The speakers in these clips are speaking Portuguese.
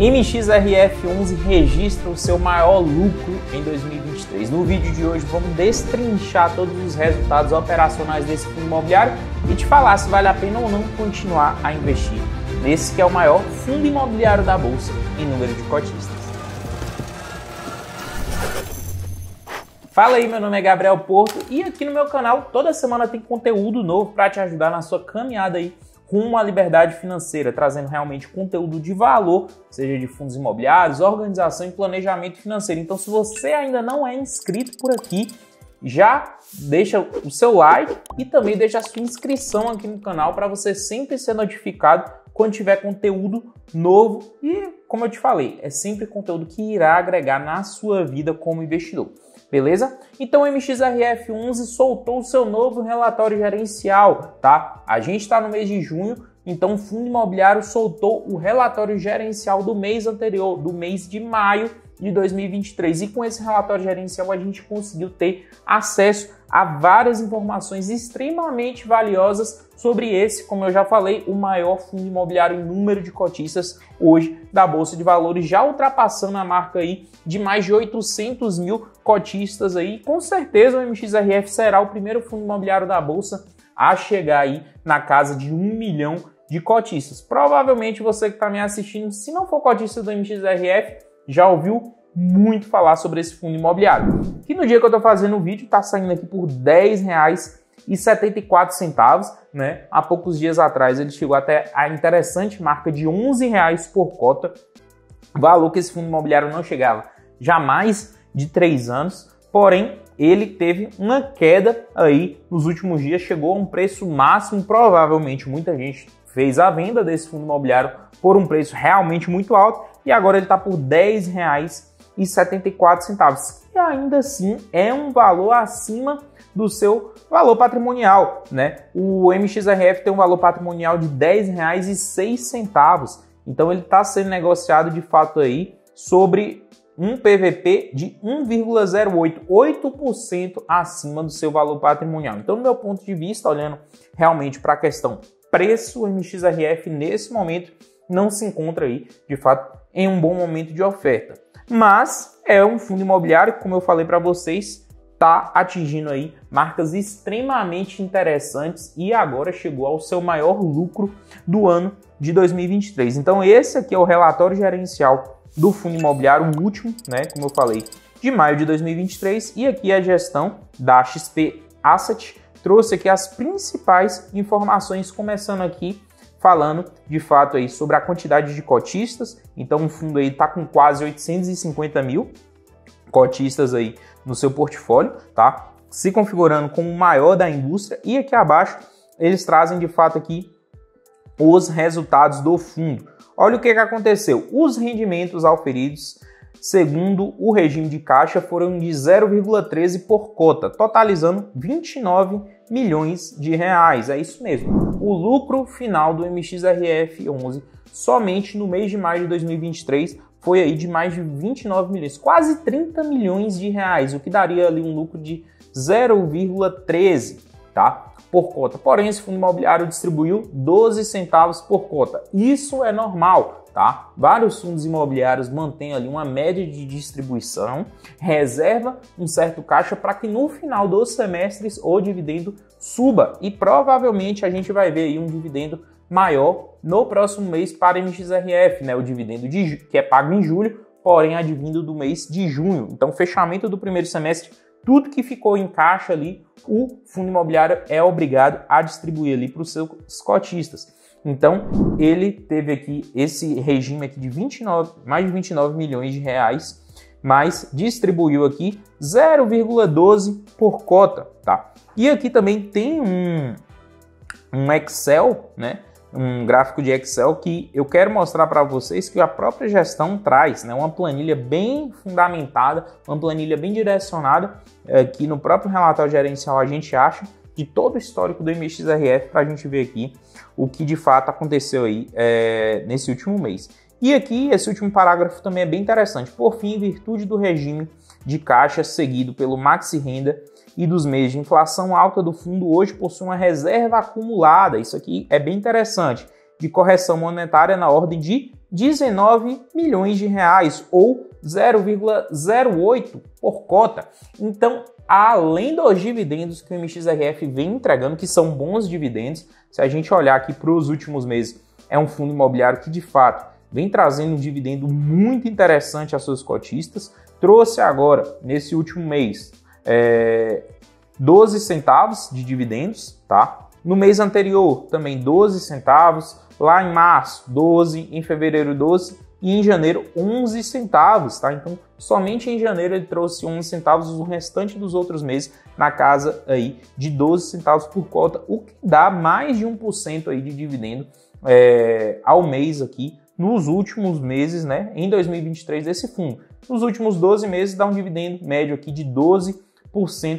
MXRF11 registra o seu maior lucro em 2023. No vídeo de hoje vamos destrinchar todos os resultados operacionais desse fundo imobiliário e te falar se vale a pena ou não continuar a investir nesse que é o maior fundo imobiliário da bolsa em número de cotistas. Fala aí, meu nome é Gabriel Porto e aqui no meu canal toda semana tem conteúdo novo para te ajudar na sua caminhada aí rumo à liberdade financeira, trazendo realmente conteúdo de valor, seja de fundos imobiliários, organização e planejamento financeiro. Então, se você ainda não é inscrito por aqui, já deixa o seu like e também deixa a sua inscrição aqui no canal para você sempre ser notificado quando tiver conteúdo novo e, como eu te falei, é sempre conteúdo que irá agregar na sua vida como investidor beleza? Então o MXRF11 soltou o seu novo relatório gerencial, tá? A gente está no mês de junho, então o fundo imobiliário soltou o relatório gerencial do mês anterior, do mês de maio de 2023. E com esse relatório gerencial a gente conseguiu ter acesso a várias informações extremamente valiosas sobre esse, como eu já falei, o maior fundo imobiliário em número de cotistas hoje da Bolsa de Valores, já ultrapassando a marca aí de mais de 800 mil cotistas aí. Com certeza o MXRF será o primeiro fundo imobiliário da Bolsa a chegar aí na casa de um milhão de cotistas. Provavelmente você que está me assistindo, se não for cotista do MXRF, já ouviu muito falar sobre esse fundo imobiliário. Que no dia que eu estou fazendo o vídeo está saindo aqui por R$10,74, né? Há poucos dias atrás ele chegou até a interessante marca de R$11,00 por cota, valor que esse fundo imobiliário não chegava jamais de três anos, porém ele teve uma queda aí nos últimos dias, chegou a um preço máximo, provavelmente muita gente fez a venda desse fundo imobiliário por um preço realmente muito alto e agora ele está por R$ 10,74, que ainda assim é um valor acima do seu valor patrimonial, né? O MXRF tem um valor patrimonial de R$ 10,06, então ele está sendo negociado de fato aí sobre um PVP de 1,08, 8% acima do seu valor patrimonial. Então, no meu ponto de vista, olhando realmente para a questão preço, o MXRF nesse momento não se encontra aí, de fato, em um bom momento de oferta. Mas é um fundo imobiliário como eu falei para vocês, está atingindo aí marcas extremamente interessantes e agora chegou ao seu maior lucro do ano de 2023. Então esse aqui é o relatório gerencial do fundo imobiliário, o último, né, como eu falei, de maio de 2023 e aqui a gestão da XP Asset trouxe aqui as principais informações começando aqui falando de fato aí sobre a quantidade de cotistas. Então o fundo aí está com quase 850 mil cotistas aí no seu portfólio, tá? Se configurando como o maior da indústria. E aqui abaixo eles trazem de fato aqui os resultados do fundo. Olha o que, que aconteceu. Os rendimentos auferidos segundo o regime de caixa, foram de 0,13 por cota, totalizando 29 milhões de reais. É isso mesmo. O lucro final do MXRF11 somente no mês de maio de 2023 foi aí de mais de 29 milhões, quase 30 milhões de reais, o que daria ali um lucro de 0,13, tá? Por cota. Porém, esse fundo imobiliário distribuiu 12 centavos por cota. Isso é normal tá? Vários fundos imobiliários mantêm ali uma média de distribuição, reserva um certo caixa para que no final dos semestres o dividendo suba e provavelmente a gente vai ver aí um dividendo maior no próximo mês para MXRF, né? O dividendo de, que é pago em julho, porém advindo do mês de junho. Então, fechamento do primeiro semestre, tudo que ficou em caixa ali, o fundo imobiliário é obrigado a distribuir ali para os seus cotistas. Então, ele teve aqui esse regime aqui de 29, mais de 29 milhões de reais, mas distribuiu aqui 0,12 por cota, tá? E aqui também tem um, um Excel, né? Um gráfico de Excel que eu quero mostrar para vocês que a própria gestão traz, né? Uma planilha bem fundamentada, uma planilha bem direcionada, é, que no próprio relatório gerencial a gente acha de todo o histórico do MXRF para a gente ver aqui o que de fato aconteceu aí é, nesse último mês. E aqui, esse último parágrafo também é bem interessante. Por fim, em virtude do regime de caixa seguido pelo Maxi Renda e dos meses de inflação alta do fundo, hoje possui uma reserva acumulada. Isso aqui é bem interessante. De correção monetária na ordem de 19 milhões de reais ou 0,08 por cota. Então, além dos dividendos que o MXRF vem entregando, que são bons dividendos, se a gente olhar aqui para os últimos meses, é um fundo imobiliário que de fato vem trazendo um dividendo muito interessante às seus cotistas. Trouxe agora, nesse último mês, é, 12 centavos de dividendos, tá? No mês anterior, também 12 centavos. Lá em março, 12. Em fevereiro, 12. E em janeiro, 11 centavos, tá? Então, somente em janeiro ele trouxe 11 centavos, o restante dos outros meses na casa aí de 12 centavos por cota, o que dá mais de 1% aí de dividendo é, ao mês aqui nos últimos meses, né, em 2023 desse fundo. Nos últimos 12 meses dá um dividendo médio aqui de 12%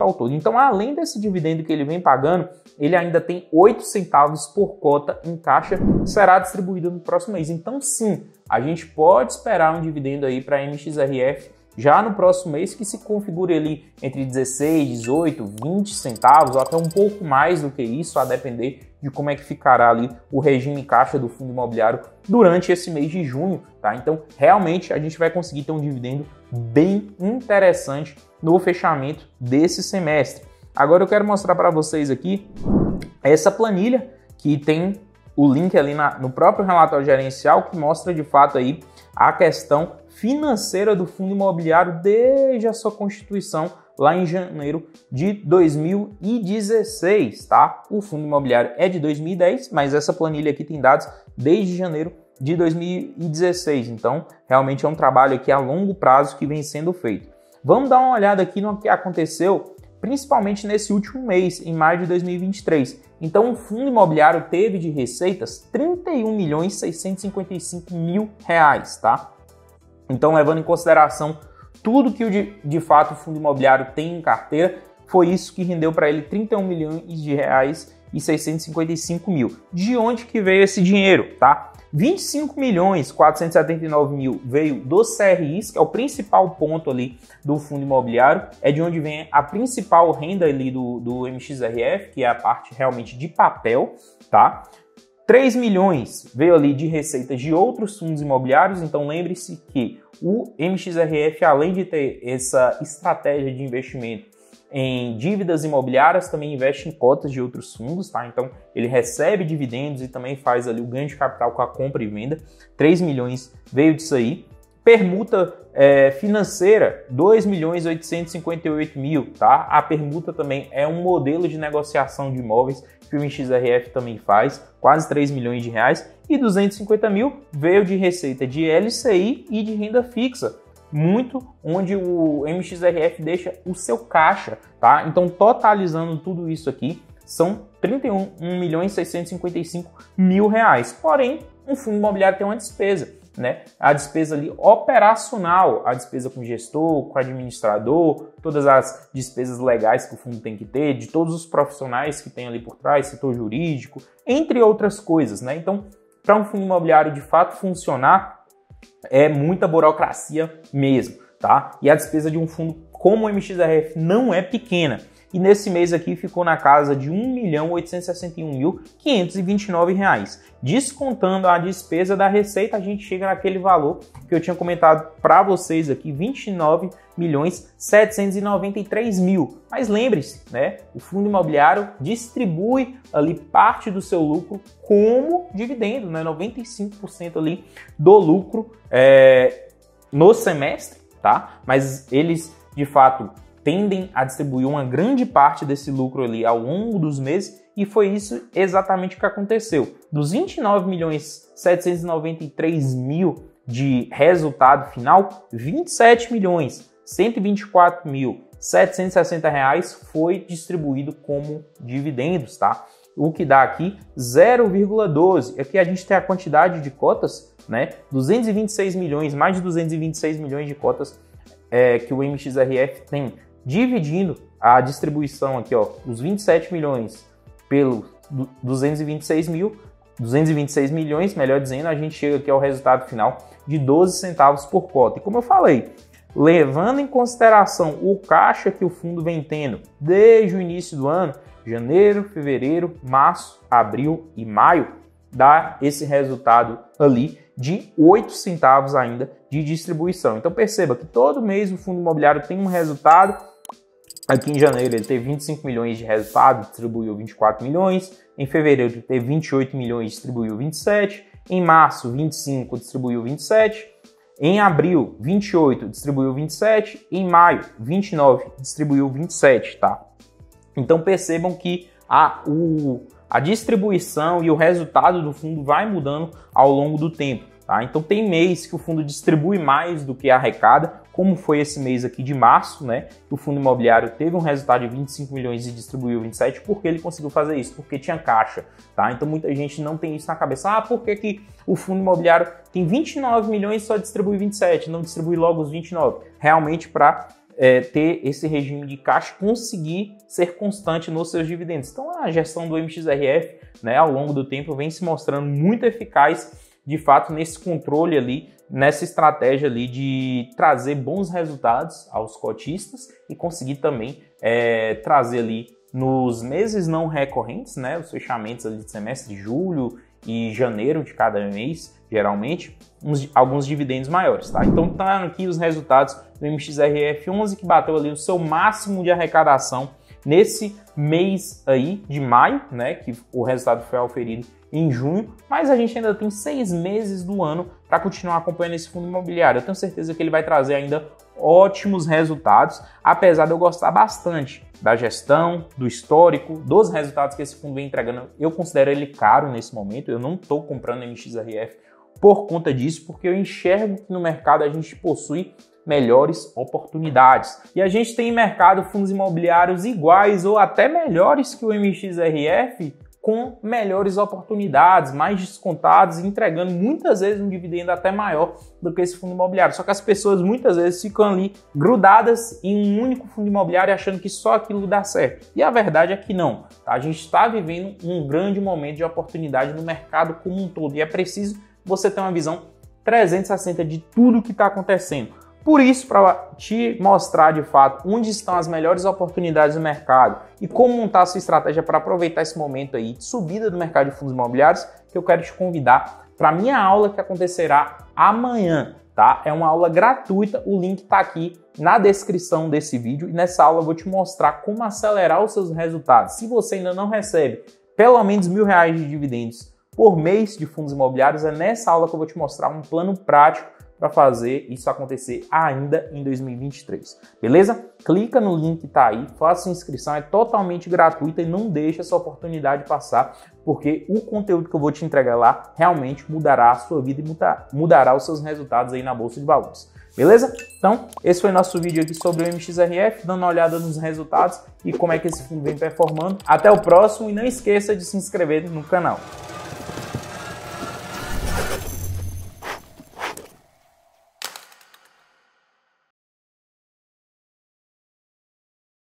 ao todo. Então, além desse dividendo que ele vem pagando, ele ainda tem 8 centavos por cota em caixa, será distribuído no próximo mês. Então, sim, a gente pode esperar um dividendo aí para a MXRF já no próximo mês que se configure ali entre 16, 18, 20 centavos ou até um pouco mais do que isso, a depender de como é que ficará ali o regime caixa do fundo imobiliário durante esse mês de junho, tá? Então, realmente a gente vai conseguir ter um dividendo bem interessante no fechamento desse semestre. Agora eu quero mostrar para vocês aqui essa planilha que tem o link ali na, no próprio relatório gerencial que mostra de fato aí a questão financeira do fundo imobiliário desde a sua constituição lá em janeiro de 2016, tá? O fundo imobiliário é de 2010, mas essa planilha aqui tem dados desde janeiro de 2016. Então, realmente é um trabalho aqui a longo prazo que vem sendo feito. Vamos dar uma olhada aqui no que aconteceu, principalmente nesse último mês, em maio de 2023. Então, o fundo imobiliário teve de receitas 31 milhões 655 mil reais, tá? Então, levando em consideração tudo que o de, de fato o fundo imobiliário tem em carteira, foi isso que rendeu para ele 31 milhões de reais e 655 mil. De onde que veio esse dinheiro, tá? 25 milhões 479 mil veio do CRIs, que é o principal ponto ali do fundo imobiliário, é de onde vem a principal renda ali do, do MXRF, que é a parte realmente de papel, tá? 3 milhões veio ali de receitas de outros fundos imobiliários, então lembre-se que o MXRF, além de ter essa estratégia de investimento em dívidas imobiliárias, também investe em cotas de outros fundos, tá? Então ele recebe dividendos e também faz ali o ganho de capital com a compra e venda. 3 milhões veio disso aí. Permuta é, financeira, 2 milhões 858 mil, tá? A permuta também é um modelo de negociação de imóveis que o MXRF também faz, quase 3 milhões de reais, e 250 mil veio de receita de LCI e de renda fixa, muito onde o MXRF deixa o seu caixa, tá? Então, totalizando tudo isso aqui, são 31 milhões 655 mil reais. Porém, um fundo imobiliário tem uma despesa né? A despesa ali operacional, a despesa com gestor, com administrador, todas as despesas legais que o fundo tem que ter, de todos os profissionais que tem ali por trás, setor jurídico, entre outras coisas, né? Então, para um fundo imobiliário de fato funcionar, é muita burocracia mesmo, tá? E a despesa de um fundo como o MXRF não é pequena e nesse mês aqui ficou na casa de R$ 1.861.529. Descontando a despesa da receita, a gente chega naquele valor que eu tinha comentado para vocês aqui, 29 milhões 793 mil. Mas lembre-se, né? O fundo imobiliário distribui ali parte do seu lucro como dividendo, né? 95% ali do lucro é, no semestre, tá? Mas eles de fato tendem a distribuir uma grande parte desse lucro ali ao longo dos meses e foi isso exatamente que aconteceu. Dos 29 milhões 793 mil de resultado final, 27 milhões 124 mil 760 reais foi distribuído como dividendos, tá? O que dá aqui 0,12. Aqui a gente tem a quantidade de cotas, né? 226 milhões, mais de 226 milhões de cotas é, que o MXRF tem dividindo a distribuição aqui, ó, os 27 milhões pelo 226 mil, 226 milhões, melhor dizendo, a gente chega aqui ao resultado final de 12 centavos por cota. E como eu falei, levando em consideração o caixa que o fundo vem tendo desde o início do ano, janeiro, fevereiro, março, abril e maio, dá esse resultado ali de 8 centavos ainda de distribuição. Então perceba que todo mês o fundo imobiliário tem um resultado. Aqui em janeiro ele teve 25 milhões de resultado, distribuiu 24 milhões. Em fevereiro ele teve 28 milhões, distribuiu 27. Em março, 25, distribuiu 27. Em abril, 28, distribuiu 27. Em maio, 29, distribuiu 27, tá? Então percebam que a, o, a distribuição e o resultado do fundo vai mudando ao longo do tempo. Tá? Então tem mês que o fundo distribui mais do que arrecada, como foi esse mês aqui de março, né? O fundo imobiliário teve um resultado de 25 milhões e distribuiu 27, porque ele conseguiu fazer isso? Porque tinha caixa, tá? Então muita gente não tem isso na cabeça. Ah, por que, que o fundo imobiliário tem 29 milhões e só distribui 27, não distribui logo os 29? Realmente para é, ter esse regime de caixa conseguir ser constante nos seus dividendos. Então a gestão do MXRF, né, ao longo do tempo, vem se mostrando muito eficaz de fato nesse controle ali, nessa estratégia ali de trazer bons resultados aos cotistas e conseguir também é, trazer ali nos meses não recorrentes, né, os fechamentos ali de semestre de julho e janeiro de cada mês, geralmente, uns, alguns dividendos maiores, tá? Então tá aqui os resultados do MXRF11 que bateu ali o seu máximo de arrecadação nesse mês aí de maio, né, que o resultado foi auferido em junho, mas a gente ainda tem seis meses do ano para continuar acompanhando esse fundo imobiliário. Eu tenho certeza que ele vai trazer ainda ótimos resultados, apesar de eu gostar bastante da gestão, do histórico, dos resultados que esse fundo vem entregando. Eu considero ele caro nesse momento, eu não estou comprando MXRF por conta disso, porque eu enxergo que no mercado a gente possui melhores oportunidades. E a gente tem em mercado fundos imobiliários iguais ou até melhores que o MXRF com melhores oportunidades, mais descontados, entregando muitas vezes um dividendo até maior do que esse fundo imobiliário. Só que as pessoas muitas vezes ficam ali grudadas em um único fundo imobiliário achando que só aquilo dá certo. E a verdade é que não. Tá? A gente está vivendo um grande momento de oportunidade no mercado como um todo e é preciso você ter uma visão 360 de tudo que está acontecendo. Por isso, para te mostrar de fato onde estão as melhores oportunidades do mercado e como montar sua estratégia para aproveitar esse momento aí de subida do mercado de fundos imobiliários, que eu quero te convidar para minha aula que acontecerá amanhã, tá? É uma aula gratuita, o link está aqui na descrição desse vídeo e nessa aula eu vou te mostrar como acelerar os seus resultados. Se você ainda não recebe pelo menos mil reais de dividendos por mês de fundos imobiliários, é nessa aula que eu vou te mostrar um plano prático para fazer isso acontecer ainda em 2023. Beleza? Clica no link que está aí, faça sua inscrição, é totalmente gratuita e não deixe essa oportunidade passar, porque o conteúdo que eu vou te entregar lá realmente mudará a sua vida e mudará os seus resultados aí na bolsa de valores. Beleza? Então, esse foi nosso vídeo aqui sobre o MXRF, dando uma olhada nos resultados e como é que esse fundo vem performando. Até o próximo e não esqueça de se inscrever no canal.